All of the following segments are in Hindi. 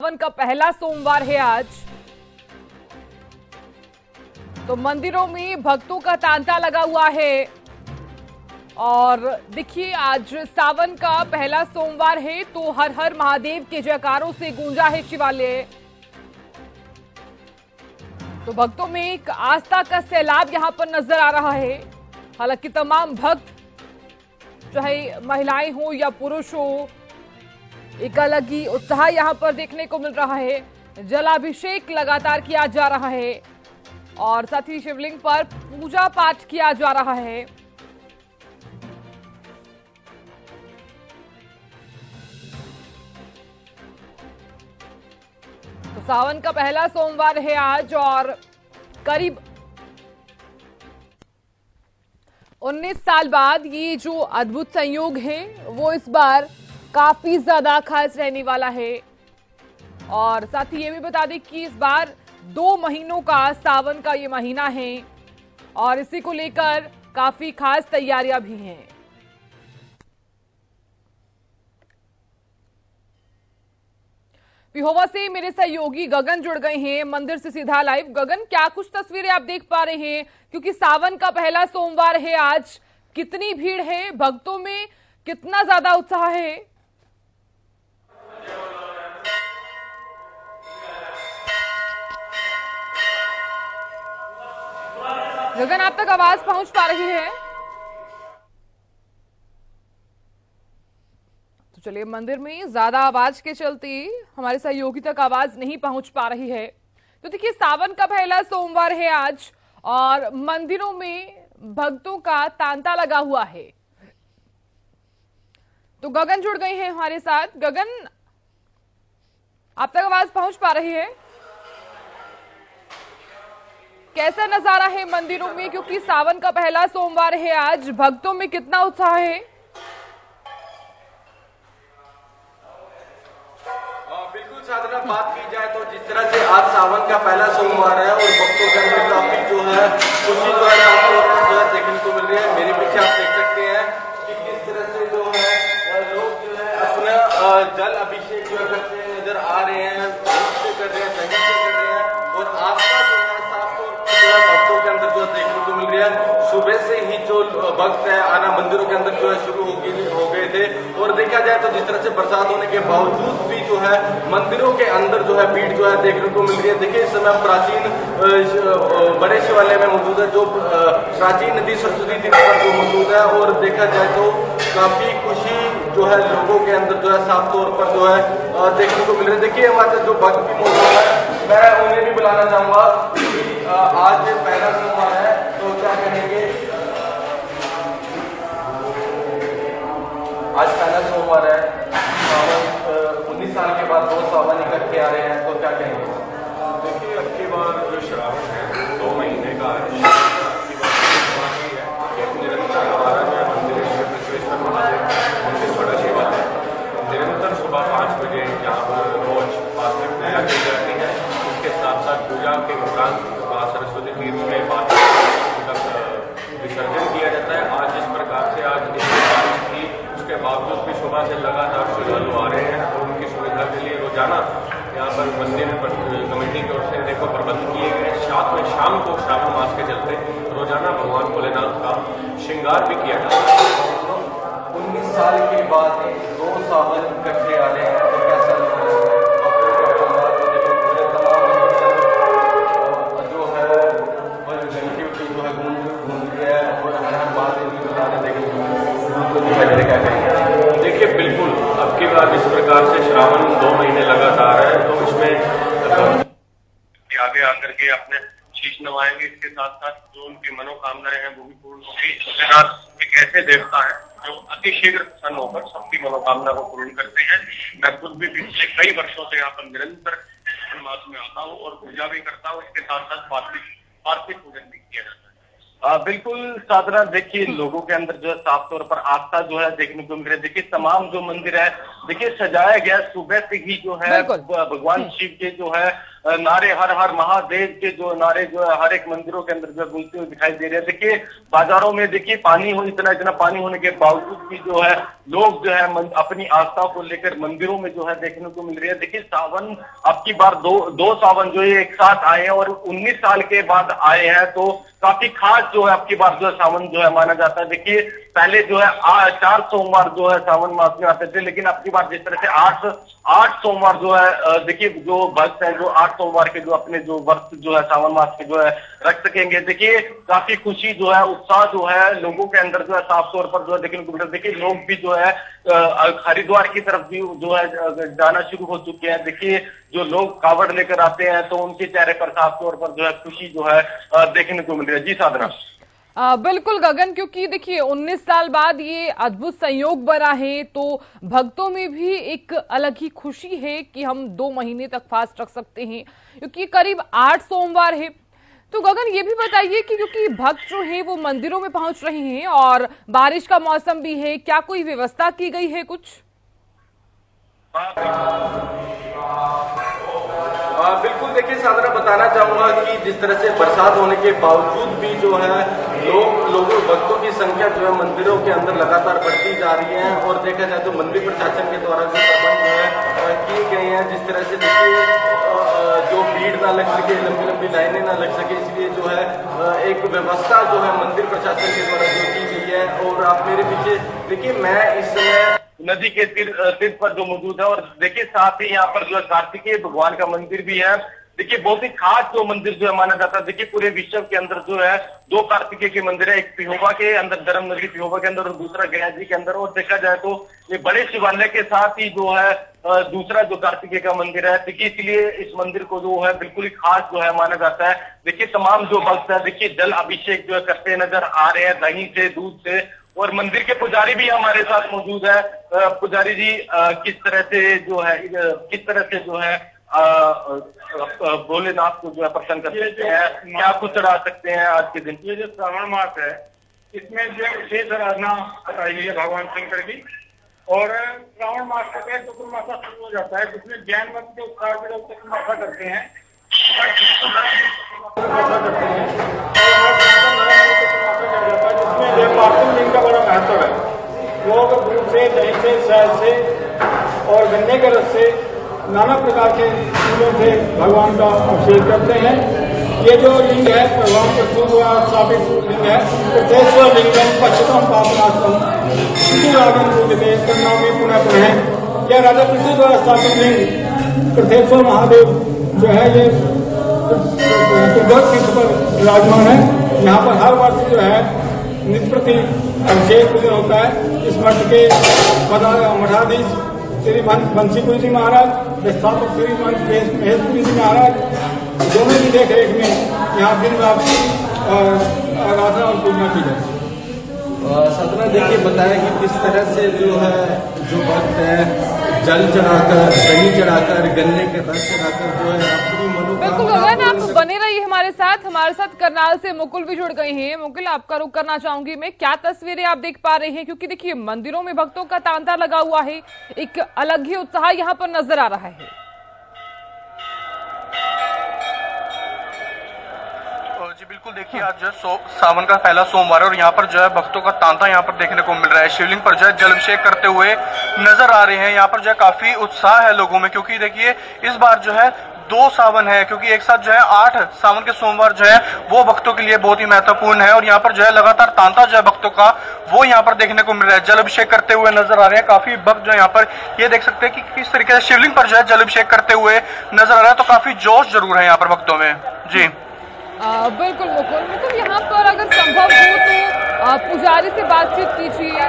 सावन का पहला सोमवार है आज। तो मंदिरों में भक्तों का तांता लगा हुआ है। और देखिए, आज सावन का पहला सोमवार है तो हर हर महादेव के जयकारों से गूंजा है शिवालय। तो भक्तों में एक आस्था का सैलाब यहाँ पर नज़र आ रहा है। हालाँकि तमाम भक्त, चाहे महिलाएँ हो या पुरुष हो एक अलग ही उत्साह यहाँ पर देखने को मिल रहा है। जलाभिषेक लगातार किया जा रहा है और साथ ही शिवलिंग पर पूजा पाठ किया जा रहा है। तो सावन का पहला सोमवार है आज और करीब 19 साल बाद ये जो अद्भुत संयोग है, वो इस बार काफ़ी ज़्यादा खास रहने वाला है। और साथ ही ये भी बता दें कि इस बार दो महीनों का सावन का ये महीना है और इसी को लेकर काफ़ी खास तैयारियाँ भी हैं। पिहोवा से मेरे सहयोगी गगन जुड़ गए हैं। मंदिर से सीधा लाइव। गगन, क्या कुछ तस्वीरें आप देख पा रहे हैं? क्योंकि सावन का पहला सोमवार है आज। कितनी भीड़ है? भक्तों में कितना ज़्यादा उत्साह है? गगन, आप तक आवाज़ पहुँच पा रही है। तो चलिए, मंदिर में ज़्यादा आवाज़ के चलते हमारे सहयोगी तक आवाज़ नहीं पहुँच पा रही है। तो देखिए, सावन का पहला सोमवार है आज, और मंदिरों में भक्तों का तांता लगा हुआ है। तो गगन जुड़ गई हैं हमारे साथ। गगन, आप तक आवाज़ पहुँच पा रही है? कैसा नज़ारा है मंदिरों में? क्योंकि सावन का पहला सोमवार है आज। भक्तों में कितना उत्साह है? बिल्कुल साधना बात की जाए तो जिस तरह से आज सावन का पहला सोमवार है और भक्तों के अंदर काफ़ी जो है खुशी जो है जो है देखने को मिल रही है। मेरे पीछे आप देख सकते हैं कि किस तरह से जो है लोग जो है अपना जल अभिषेक जो है करते नज़र आ रहे हैं हैं कर रहे हैं। सुबह से ही जो भक्त है, आना मंदिरों के अंदर जो है, शुरू हो गए हो गए थे। और देखा जाए तो जिस तरह से बरसात होने के बावजूद भी जो है, मंदिरों के अंदर जो है, भीड़ जो है, देखने को मिल रही है। देखिए, इस समय प्राचीन बड़े शिवालय में मौजूद है, जो प्राचीन नदी सरस्वती वहाँ जो मौजूद है। और देखा जाए तो काफ़ी खुशी जो है, लोगों के अंदर जो है, साफ़ तौर पर जो है देखने को मिल रही है। देखिए हमारे जो भक्त भी मौजूद है, मैं उन्हें भी बुलाना चाहूँगा आज पहला सोमवार है। कहेंगे आज पहला सोमवार है। सावन उन्नीस साल के बाद दो सावन इकट्ठे आ रहे हैं तो क्या कहेंगे? देखिए अब की बार जो श्रावण है दो महीने का है अब की बार ये है कि निरंतर हमारा जो है मंदिर श्री बसवेश्वर महादेव मंदिर बड़ा शिवालय निरंतर सुबह पाँच बजे यहाँ पर रोज वास्तविक पूजा की जाती है उसके साथ साथ पूजा के उपरांत माँ सरस्वती तीर्थ में बात विसर्जन किया जाता है आज जिस प्रकार से आज इतनी बारिश थी उसके बावजूद भी सुबह से लगातार श्रद्धालु आ रहे हैं और उनकी सुविधा के लिए रोज़ाना यहाँ पर मंदिर पर कमेटी की ओर से देखो प्रबंध किए गए हैं। साथ में शाम मास के चलते रोज़ाना भगवान भोलेनाथ का श्रृंगार भी किया जाता है। उन्नीस साल के बाद दो सावन इकट्ठे आ हैं तो रहा है? बिल्कुल, अब जिस प्रकार श्रावण दो महीने लगातार है तो इसमें आगे आकर के अपने शीश नवाएँगे इसके साथ साथ जो उनकी मनोकामनाएँ हैं वो भी पूर्ण होगी। भोलेनाथ एक ऐसे देवता है जो अति शीघ्र प्रसन्न होकर सबकी मनोकामना को पूर्ण करते हैं। मैं खुद भी पिछले कई वर्षों से यहाँ पर निरंतर मास में आता हूँ और पूजा भी करता हूँ। इसके साथ साथ पार्थिव पार्थिव पूजन भी किया जाता है। आ, बिल्कुल साधना देखिए लोगों के अंदर जो है साफ़ तौर पर आस्था जो है देखने को मिल रही है। देखिए तमाम जो मंदिर है देखिए सजाया गया सुबह से ही जो है भगवान शिव के जो है नारे हर हर महादेव के जो नारे जो है, हर एक मंदिरों के अंदर जो गूंजते हुए दिखाई दे रहे हैं। देखिए, बाजारों में देखिए, पानी हो, इतना इतना पानी होने के बावजूद भी जो है, लोग जो है अपनी आस्था को लेकर मंदिरों में जो है, देखने को मिल रही है। देखिए, सावन, अब की बार दो दो सावन जो है, एक साथ आए हैं और 19 साल के बाद आए हैं तो काफ़ी खास जो है, अब की बार जो है, सावन जो है, माना जाता है। देखिए पहले जो है आ, चार सोमवार जो है सावन मास में आते थे लेकिन अब की बार जिस तरह से आठ आठ सोमवार जो है देखिए जो भक्त है जो आठ सोमवार के जो अपने जो व्रत जो है सावन मास के जो है रख सकेंगे। देखिए काफ़ी खुशी जो है उत्साह जो है लोगों के अंदर जो है साफ़ तौर पर जो है देखने को मिल। देखिए लोग भी जो है हरिद्वार की तरफ़ भी जो है जाना शुरू हो चुके हैं। देखिए जो लोग कावड़ लेकर आते हैं तो उनके चेहरे पर साफ़ तौर पर जो है खुशी जो है देखने को मिल रही है। जी साधना। आ, बिल्कुल गगन क्योंकि देखिए 19 साल बाद ये अद्भुत संयोग बना है तो भक्तों में भी एक अलग ही खुशी है कि हम दो महीने तक फास्ट रख सकते हैं क्योंकि करीब आठ सोमवार है। तो गगन ये भी बताइए कि क्योंकि भक्त जो है वो मंदिरों में पहुँच रहे हैं और बारिश का मौसम भी है क्या कोई व्यवस्था की गई है कुछ? आ, बिल्कुल देखिए साधना बताना चाहूँगा कि जिस तरह से बरसात होने के बावजूद भी जो है लोग, लोगों, भक्तों की संख्या जो है मंदिरों के अंदर लगातार बढ़ती जा रही है और देखा जाए तो मंदिर प्रशासन के द्वारा जो प्रबंध जो है किए गए हैं जिस तरह से देखिए जो भीड़ ना लग सके, लंबी लंबी लाइनें ना लग सके, इसलिए जो है एक व्यवस्था जो है मंदिर प्रशासन के द्वारा जो की गई है। और आप मेरे पीछे, देखिए मैं इस समय नदी के तीर्थ पर जो मौजूद है, और देखिए साथ ही यहाँ पर जो है कार्तिकेय भगवान का मंदिर भी है देखिए, बहुत ही खास जो मंदिर जो है माना जाता है। देखिए, पूरे विश्व के अंदर जो है, दो कार्तिकेय के मंदिर है, एक पिहोवा के अंदर धर्म नगरी पिहोवा के अंदर और दूसरा गया जी के अंदर। और देखा जाए तो ये बड़े शिवालय के साथ ही जो है दूसरा जो कार्तिकेय का मंदिर है। देखिए, इसलिए इस मंदिर को जो है, बिल्कुल ही खास जो है माना जाता है। देखिए, तमाम जो भक्त है, देखिए, जल अभिषेक जो है करते नज़र आ रहे हैं, दही से, दूध से। और मंदिर के पुजारी भी हमारे साथ मौजूद है। पुजारी जी किस तरह से जो है किस तरह से जो है भोलेनाथ को जो है प्रसन्न कर सकते हैं। क्या कुछ चढ़ा सकते हैं आज के दिन? ये जो श्रावण मास है इसमें जो विशेष आराधना कराई गई है भगवान शंकर की और श्रावण मास का तहत चतुर्मासा शुरू हो जाता है जिसमें जैन मत के उत्साह के लोग चतुर्मासा करते हैं। जिसमें पार्थिव लिंग का बड़ा महत्व है। लोग दूध से दही से शहद से और गन्ने के रस से नाना प्रकार के फूलों से भगवान का अभिषेक करते हैं। ये जो लिंग है, भगवान का हुआ स्थापित लिंग है प्रत्येश्वर लिंगम पश्चिम पापनाशम पूजते करनामी पुनः पुनः यह राजा पृथ्वी द्वारा स्थापित लिंग प्रत्येश्वर महादेव जो है, ये तीर्थ पर विराजमान है। यहाँ पर हर वर्ष जो है, नित्य प्रति अभिषेक पूजन होता है। इस मठ के मठाधीश श्री बं- बंसीपुरी जी महाराज व्यवस्थापक श्री महेशपुरी जी महाराज दोनों की देख रेख में यहाँ दिन रात आराधना और पूजना की जाती है अ, सदना देखिए बताया कि किस तरह से जो है जो भक्त है जल चढ़ाकर दही चढ़ाकर गन्ने के रस चढ़ाकर जो है अपनी बिल्कुल मनोकामना गगन आप पूर्ण बने रहिए हमारे साथ हमारे साथ करनाल से मुकुल भी जुड़ गए हैं। मुकुल आपका रुख करना चाहूँगी मैं। क्या तस्वीरें आप देख पा रहे हैं? क्योंकि देखिए मंदिरों में भक्तों का तांता लगा हुआ है। एक अलग ही उत्साह यहाँ पर नज़र आ रहा है। जी बिल्कुल। देखिए आज जो है सो, सावन का पहला सोमवार और यहाँ पर जो है भक्तों का तांता यहाँ पर देखने को मिल रहा है। शिवलिंग पर जो है जल अभिषेक करते हुए नज़र आ रहे हैं। यहाँ पर जो है काफ़ी उत्साह है लोगों में क्योंकि देखिए इस बार जो है दो सावन है क्योंकि एक साथ जो है आठ सावन के सोमवार जो है वो भक्तों के लिए बहुत ही महत्वपूर्ण है। और यहाँ पर जो है लगातार तांता जो है भक्तों का वो यहाँ पर देखने को मिल रहा है। जल अभिषेक करते हुए नज़र आ रहे हैं। काफ़ी भक्त जो है यहाँ पर ये देख सकते हैं कि किस तरीके से शिवलिंग पर जो है जल अभिषेक करते हुए नज़र आ रहा है। तो काफ़ी जोश ज़रूर है यहाँ पर भक्तों में। जी। आ, बिल्कुल मुकुल मुकुल यहाँ पर अगर संभव हो तो पुजारी से बातचीत कीजिए।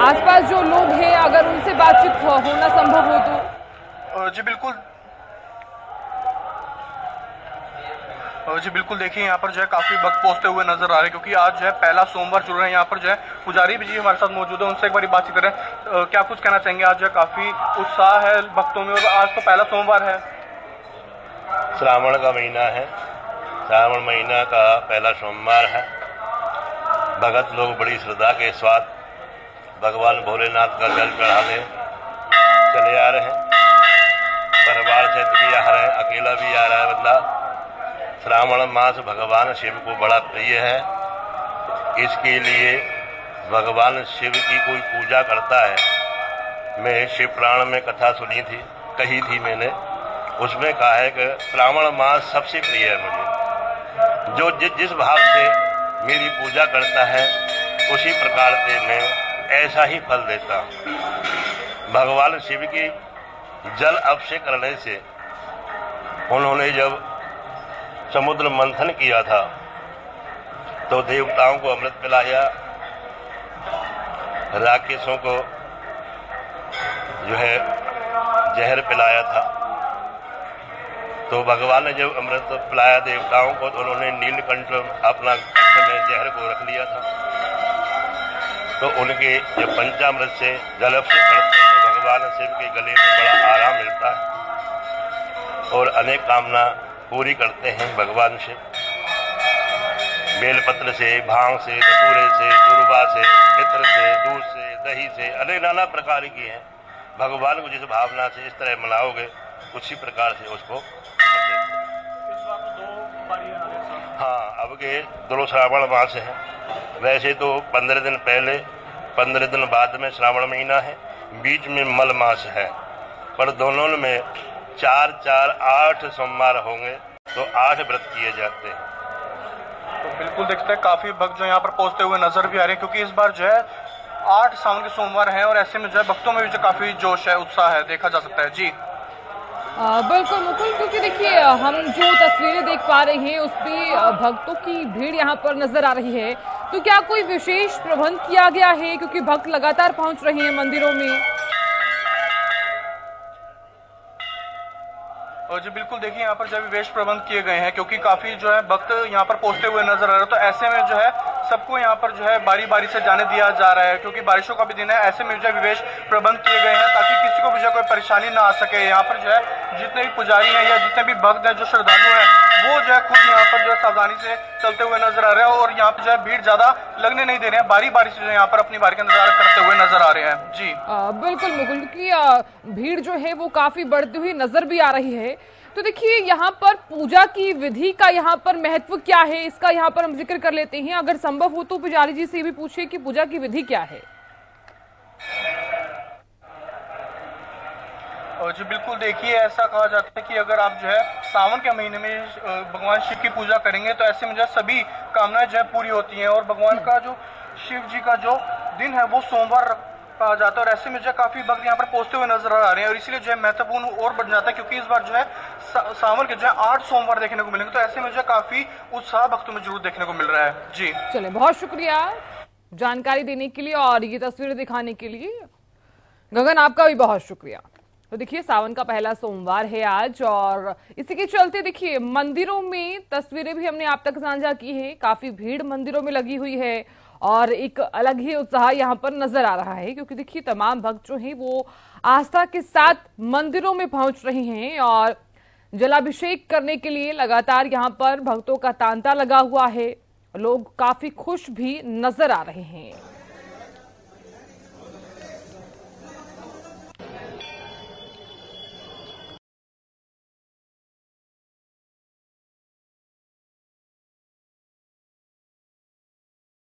आसपास जो लोग हैं अगर उनसे बातचीत होना संभव हो तो। जी बिल्कुल। जी, बिल्कुल देखिए, यहाँ पर जो है काफ़ी भक्त पहुँचते हुए नज़र आ रहे हैं, क्योंकि आज जो है पहला सोमवार शुरू है, यहाँ पर जो है पुजारी भी जी हमारे साथ मौजूद है, उनसे एक बार बातचीत करें। क्या कुछ कहना चाहेंगे? आज जो है काफ़ी उत्साह है भक्तों में, और आज तो पहला सोमवार है। श्रावण का महीना है। श्रावण महीना का पहला सोमवार है। भगत लोग बड़ी श्रद्धा के साथ भगवान भोलेनाथ का जल चढ़ाने चले आ रहे हैं। परिवार से भी आ रहे हैं, अकेला भी आ रहा है बंदा श्रावण मास भगवान शिव को बड़ा प्रिय है। इसके लिए भगवान शिव की कोई पूजा करता है। मैं शिव पुराण में कथा सुनी थी, कही थी मैंने। उसमें कहा है कि श्रावण मास सबसे प्रिय है मुझे। जो जिस जिस भाव से मेरी पूजा करता है, उसी प्रकार से मैं ऐसा ही फल देता हूँ। भगवान शिव की जल अभिषेक करने से उन्होंने जब समुद्र मंथन किया था। तो देवताओं को अमृत पिलाया। राकेशों को जो है जहर पिलाया था। तो भगवान ने जब अमृत पिलाया देवताओं को तो उन्होंने नीलकंठ अपना में जहर को रख लिया था। तो उनके जब पंचामृत से जल अभिषेक करते तो भगवान शिव के गले में बड़ा आराम मिलता है। और अनेक कामना पूरी करते हैं भगवान शिव बेलपत्र से, भाँग से धतूरे से दुर्वा से चित्र से, दूध से, दही से, अनेक नाना प्रकार की हैं। भगवान को जिस भावना से इस तरह मनाओगे, उसी प्रकार से उसको हाँ अब के दो श्रावण मास है। वैसे तो पंद्रह दिन पहले, पंद्रह दिन बाद में श्रावण महीना है, बीच में मल मास है। पर दोनों में चार चार आठ सोमवार होंगे तो आठ व्रत किए जाते हैं। तो बिल्कुल देखते हैं काफ़ी भक्त जो यहाँ पर पहुँचते हुए नज़र भी आ रहे हैं क्योंकि इस बार जो है आठ सावन के सोमवार हैं और ऐसे में जो है भक्तों में भी जो काफ़ी जोश है उत्साह है देखा जा सकता है। जी। आ, बिल्कुल मुकुल क्योंकि देखिए हम जो तस्वीरें देख पा रहे हैं उसमें भक्तों की भीड़ यहाँ पर नज़र आ रही है। तो क्या कोई विशेष प्रबंध किया गया है क्योंकि भक्त लगातार पहुँच रहे हैं मंदिरों में? जी, बिल्कुल देखिए, यहाँ पर जब वेश प्रबंध किए गए हैं, क्योंकि काफ़ी जो है भक्त यहाँ पर पहुँचते हुए नज़र आ रहे हैं तो ऐसे में जो है सबको यहाँ पर जो है बारी बारी से जाने दिया जा रहा है, क्योंकि बारिशों का भी दिन है, ऐसे में जो विशेष प्रबंध किए गए हैं ताकि किसी को भी जो कोई परेशानी ना आ सके। यहाँ पर जो है जितने भी पुजारी हैं या जितने भी भक्त हैं, जो श्रद्धालु हैं, वो जो है खुद यहाँ पर जो है सावधानी से चलते हुए नज़र आ रहे हैं और यहाँ पर जो है भीड़ ज़्यादा लगने नहीं दे रहे हैं। बारी बारी से जो यहाँ पर अपनी बारी का इंतज़ार करते हुए नज़र आ रहे हैं। जी। बिल्कुल, मुकुल की भीड़ जो है वो काफ़ी बढ़ती हुई नज़र भी आ रही है। तो देखिए यहाँ पर पूजा की विधि का यहाँ पर महत्व क्या है? इसका यहाँ पर हम ज़िक्र कर लेते हैं। अगर संभव हो तो पुजारी जी से भी पूछिए कि पूजा की विधि क्या है। और जी बिल्कुल। देखिए ऐसा कहा जाता है कि अगर आप जो है सावन के महीने में भगवान शिव की पूजा करेंगे तो ऐसे में जो सभी कामनाएँ जो है पूरी होती हैं। और भगवान का जो शिव जी का जो दिन है वो सोमवार जाता है और ऐसे में जो है काफ़ी भक्त यहाँ पर पहुँचते हुए नज़र आ रहे हैं और इसीलिए जो है महत्वपूर्ण और बढ़ जाता है क्योंकि इस बार जो है सावन के जो है आठ सोमवार देखने को मिलेंगे। तो ऐसे में जो है काफ़ी उत्साह भक्तों में ज़रूर देखने को मिल रहा है। जी। चले बहुत शुक्रिया जानकारी देने के लिए और ये तस्वीरें दिखाने के लिए। गगन, आपका भी बहुत शुक्रिया। तो देखिए, सावन का पहला सोमवार है आज और इसी के चलते देखिए, मंदिरों में तस्वीरें भी हमने आप तक साझा की है। काफ़ी भीड़ मंदिरों में लगी हुई है। और एक अलग ही उत्साह यहाँ पर नज़र आ रहा है, क्योंकि देखिए, तमाम भक्त जो हैं वो आस्था के साथ मंदिरों में पहुँच रहे हैं और जलाभिषेक करने के लिए लगातार यहाँ पर भक्तों का तांता लगा हुआ है। लोग काफ़ी खुश भी नज़र आ रहे हैं।